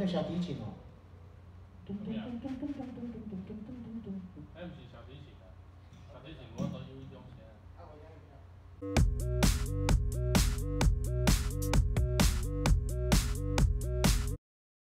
那下第一集，咚咚咚咚咚咚咚。